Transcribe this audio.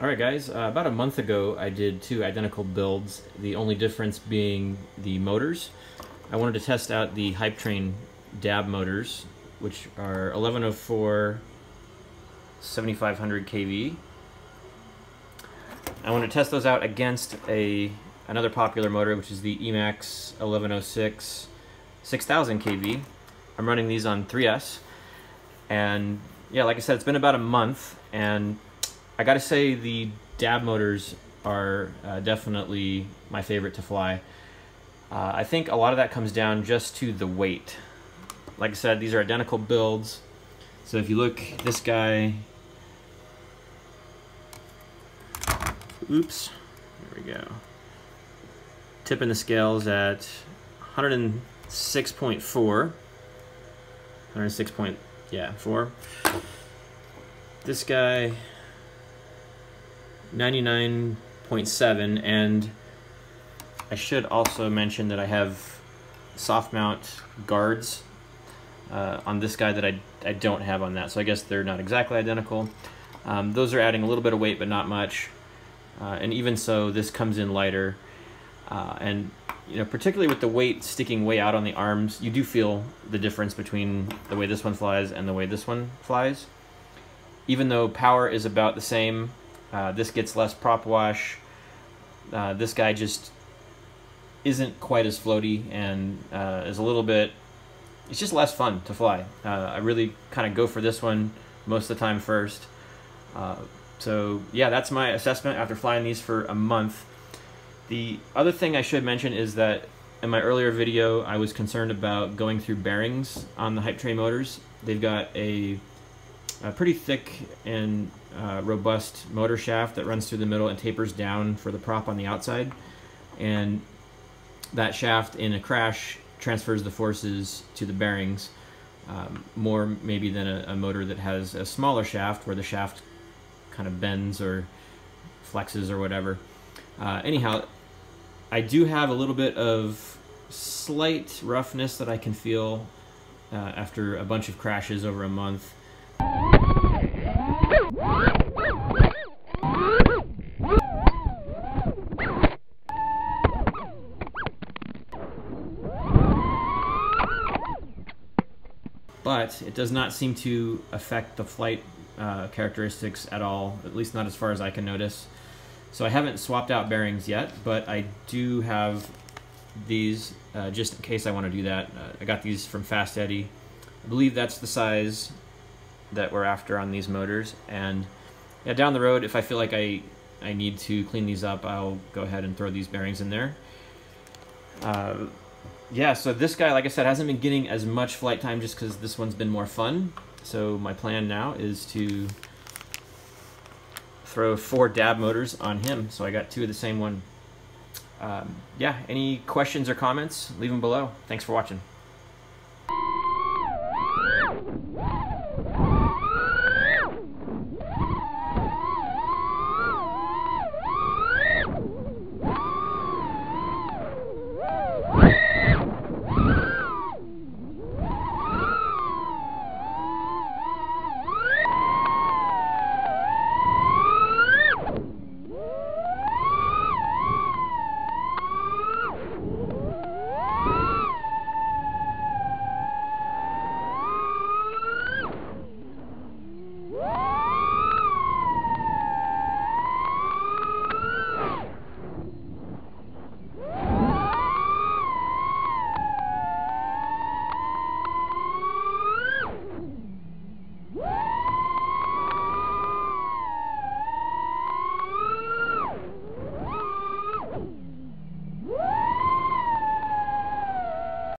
All right, guys. Uh, about a month ago, I did two identical builds. The only difference being the motors. I wanted to test out the Hypetrain DAB motors, which are 1104 7500 kV. I want to test those out against a another popular motor, which is the Emax 1106 6000 kV. I'm running these on 3S, and yeah, like I said, it's been about a month, and I gotta say the dab motors are uh, definitely my favorite to fly. Uh, I think a lot of that comes down just to the weight. Like I said, these are identical builds. So if you look, this guy, oops, there we go. Tipping the scales at 106.4, 106 point, yeah, four. This guy, 99.7 and I should also mention that I have soft mount guards uh, on this guy that I, I don't have on that so I guess they're not exactly identical. Um, those are adding a little bit of weight but not much. Uh, and even so this comes in lighter. Uh, and you know particularly with the weight sticking way out on the arms you do feel the difference between the way this one flies and the way this one flies. Even though power is about the same uh, this gets less prop wash. Uh, this guy just isn't quite as floaty and uh, is a little bit, it's just less fun to fly. Uh, I really kind of go for this one most of the time first. Uh, so yeah, that's my assessment after flying these for a month. The other thing I should mention is that in my earlier video, I was concerned about going through bearings on the Hypetrain motors. They've got a, a pretty thick and uh, robust motor shaft that runs through the middle and tapers down for the prop on the outside. And that shaft in a crash transfers the forces to the bearings um, more maybe than a, a, motor that has a smaller shaft where the shaft kind of bends or flexes or whatever. Uh, anyhow, I do have a little bit of slight roughness that I can feel uh, after a bunch of crashes over a month. But it does not seem to affect the flight uh, characteristics at all, at least not as far as I can notice. So I haven't swapped out bearings yet, but I do have these uh, just in case I want to do that. Uh, I got these from Fast Eddie. I believe that's the size that we're after on these motors. And yeah, down the road, if I feel like I, I need to clean these up, I'll go ahead and throw these bearings in there. Uh, yeah, so this guy, like I said, hasn't been getting as much flight time just because this one's been more fun. So my plan now is to throw four dab motors on him. So I got two of the same one. Um, yeah, any questions or comments, leave them below. Thanks for watching.